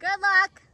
Good luck.